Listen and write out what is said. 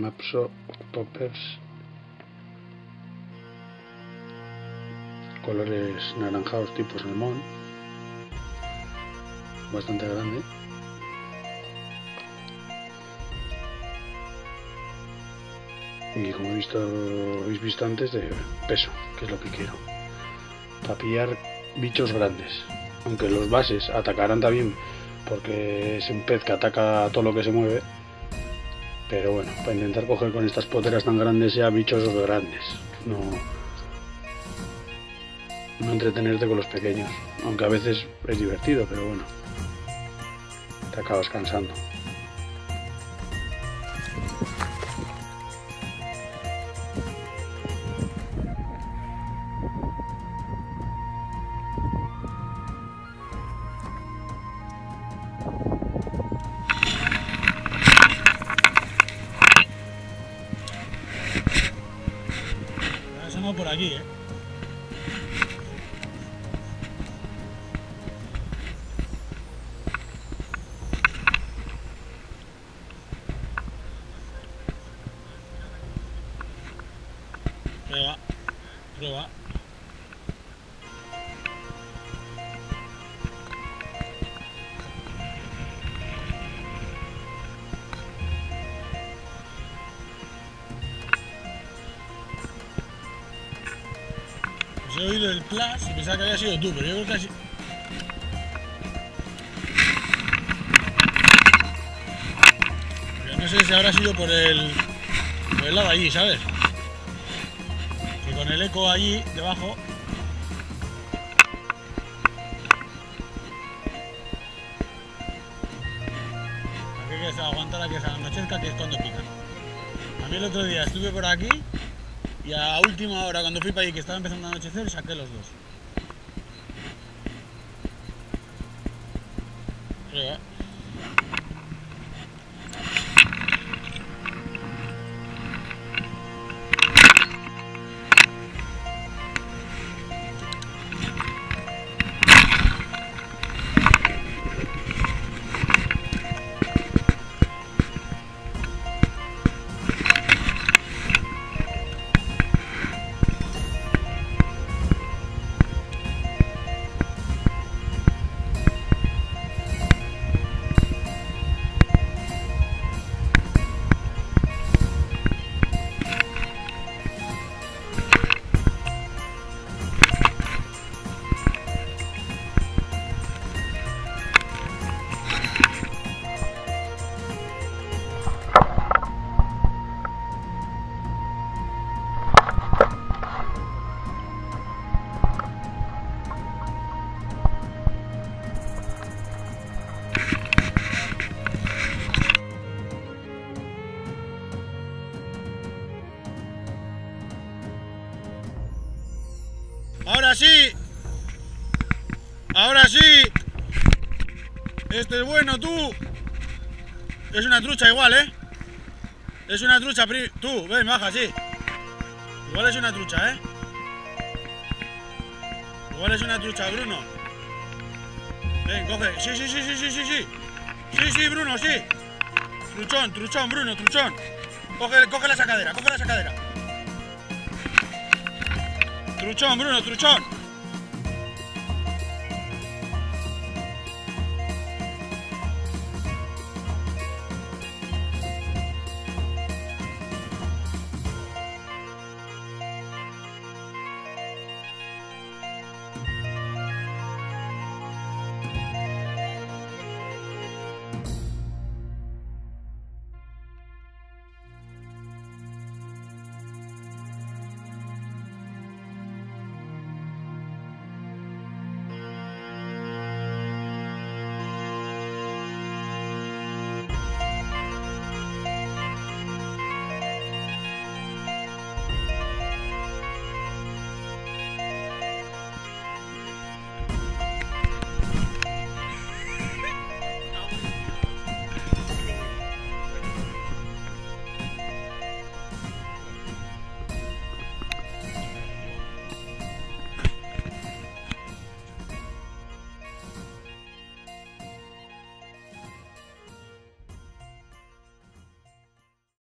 Mapso Poppers. Colores naranjados tipo salmón. Bastante grande. Y como he visto, habéis visto antes, de peso, que es lo que quiero. Para bichos grandes. Aunque los bases atacarán también, porque es un pez que ataca a todo lo que se mueve. Pero bueno, para intentar coger con estas poteras tan grandes ya bichos grandes. No, no entretenerte con los pequeños. Aunque a veces es divertido, pero bueno. Te acabas cansando. Por aquí, ¿eh? Prueba, prueba. He oído el flash y pensaba que había sido tú, pero yo creo que ha sido... Pero no sé si habrá sido por el, por el lado allí, ¿sabes? Que con el eco allí, debajo... Aguantar a que se anochezca, que es cuando pican. A mí el otro día estuve por aquí y a última hora, cuando fui para allí, que estaba empezando a anochecer, saqué los dos. Prueba. Ahora sí. Ahora sí. Este es bueno, tú. Es una trucha igual, ¿eh? Es una trucha, tú, ven, baja, sí. Igual es una trucha, ¿eh? Igual es una trucha, Bruno. Ven, coge. Sí, sí, sí, sí, sí, sí, sí. Sí, sí, Bruno, sí. Truchón, truchón, Bruno, truchón. Coge, coge la sacadera, coge la sacadera. Truchón, Bruno, truchón.